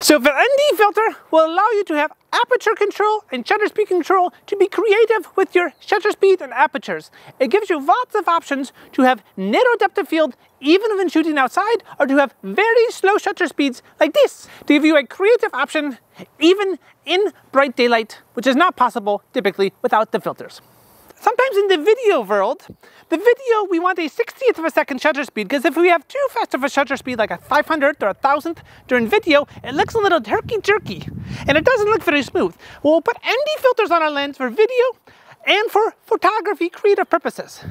So the ND filter will allow you to have aperture control and shutter speed control to be creative with your shutter speed and apertures. It gives you lots of options to have narrow depth of field even when shooting outside or to have very slow shutter speeds like this to give you a creative option even in bright daylight, which is not possible typically without the filters. Sometimes in the video world, the video we want a 60th of a second shutter speed because if we have too fast of a shutter speed like a 500th or a 1000th during video, it looks a little herky-jerky and it doesn't look very smooth. We'll put ND filters on our lens for video and for photography creative purposes.